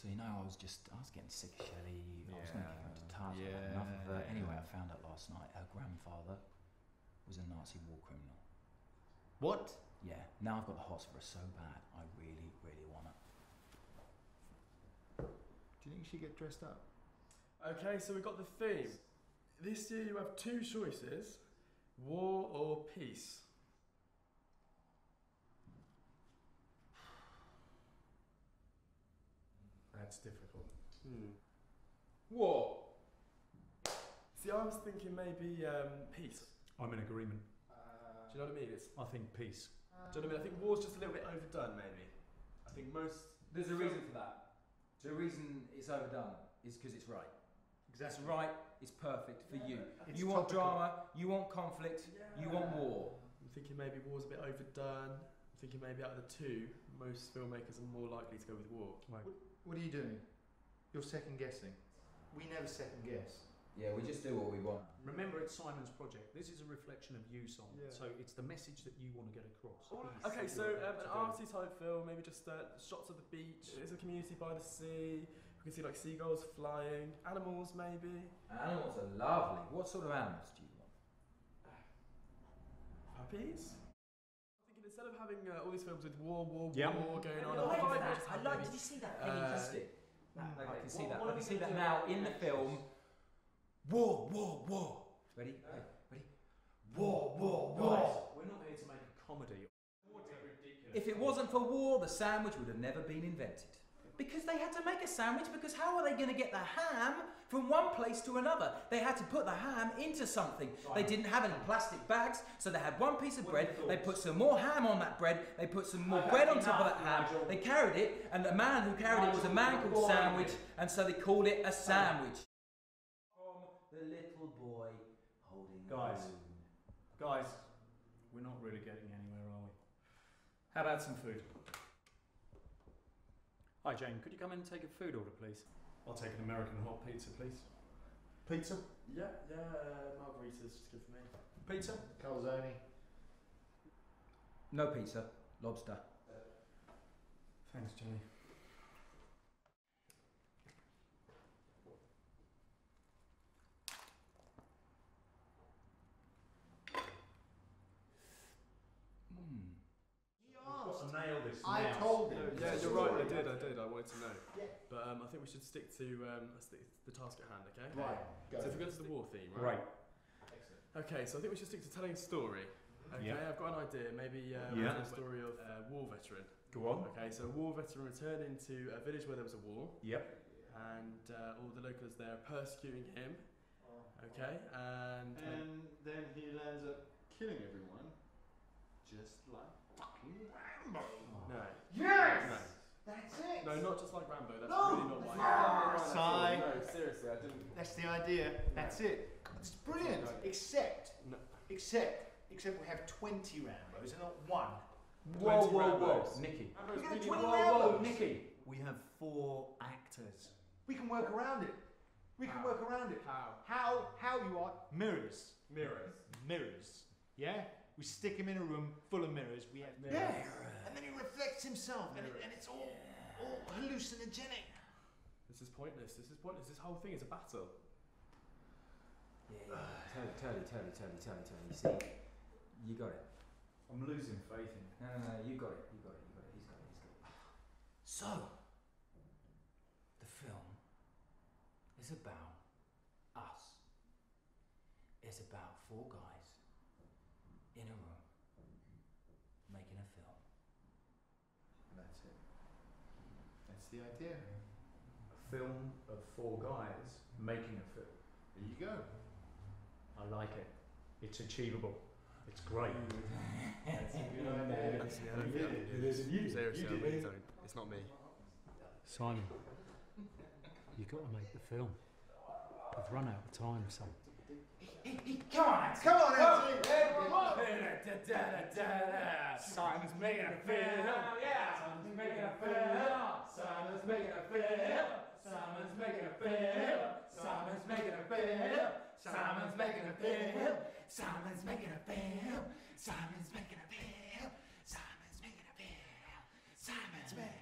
So you know, I was just I was getting sick of Shelley. I was going to Yeah. give her to Taz. I'd enough of her. Anyway, I found out last night her grandfather was a Nazi war criminal. What? Yeah. Now I've got the hots for her so bad. I really, really want her. Do you think she get dressed up? Okay, so we've got the theme. This year you have two choices war or peace. That's difficult. Hmm. War. See, I was thinking maybe um, peace. I'm in agreement. Do you know what I mean? It's, I think peace. do you know what I mean? I think war's just a little bit overdone, maybe. I think most. There's a reason for that. The reason it's overdone is because it's right. It's right. It's perfect for you. It's you want topical. drama. You want conflict. You want war. I'm thinking maybe war's a bit overdone. I'm thinking maybe out of the two, most filmmakers are more likely to go with war. Right. What are you doing? You're second guessing. We never second guess. Yeah, we just do what we want. Remember, it's Simon's project. This is a reflection of you, Simon. Yeah. So it's the message that you want to get across. Okay, so um, an arty type film, maybe just uh, shots of the beach. It's a community by the sea. We can see like seagulls flying, animals maybe. Animals are lovely. What sort of animals do you want? Puppies? I'm thinking instead of having uh, all these films with war, war, Yeah. war going on, I I'm like that. I have like. maybe- Did you see that? uh, Penny Stick. mm, I can see What- that. what I can see that now in the the film. War, war, war. Ready? Okay, Ready? War, war, war. We're not here to make a comedy. If it wasn't for war, the sandwich would have never been invented. Because they had to make a sandwich, because how are they going to get the ham from one place to another? They had to put the ham into something. They didn't have any plastic bags, so they had one piece of bread. They put some more ham on that bread. They put some more bread on top of that ham. They carried it, and the man who carried it was a man called Sandwich, and so they called it a sandwich. From the little boy holding the Guys. Guys, we're not really getting anywhere, are we? How about some food? Hi, Jane. Could you come in and take a food order, please? I'll take an American hot pizza, please. Pizza? Yeah, yeah, uh, margaritas just good for me. Pizza? Calzone? No pizza, lobster. Thanks, Jenny. Mm. Got to nail this I now. told No, him. yeah, you're right. I did. I did. I wanted to know. Yeah. But um, I think we should stick to um, stick to the task at hand. Okay. Right, go. So if we go to the war theme, right? Right. Okay. So I think we should stick to telling a story. Okay. Yeah. I've got an idea. Maybe uh, Yeah. a story of a war veteran. Go on. Okay. So a war veteran returned into a village where there was a war, Yep. and uh, all the locals there are persecuting him. Okay. And, And then he lands up killing everyone, just like fucking Rambo. no. Yes! That's it! No, not just like Rambo. That's No! really not why. Sigh. No, seriously, I didn't. That's the idea. That's it. It's brilliant! No. Except, No. except, except we have 20 Rambos and not one. Whoa, 20 whoa, whoa, Rambos. Nicky. Rambo's We're really twenty not- Whoa, whoa, Rambos. Nicky. We have four actors. We can work around it. We can How? work around it. How? How, how you are? Mirrors. Mirrors. Mirrors. Yeah? We stick him in a room full of mirrors. We have Yeah. And then he reflects himself and, it, and it's all, all hallucinogenic. This is pointless. This is pointless. This whole thing is a battle. Yeah, yeah. Totally, totally, totally, totally, totally. You see, you got it. I'm losing faith in No, no, no, you got it, you got it, you got it. He's got it, he's got it. So, the film is about us. It's about four guys in a room making a film. That's it. That's the idea. A film of four guys making a film. There you go. I like it. It's achievable. It's great. That's a good idea. That's, yeah, I don't think I can do this. Seriously, I really don't. It's not me. Simon, you've got to make the film. We've run out of time, son. Come on, Come on, Anthony! Simon's making a film. Yeah, Simon's making a film. Simon's making a film. Simon's making a film. Simon's making a film. Simon's making a film. Simon's making a film. Simon's making a film. Simon's making a film. Simon's making a fail.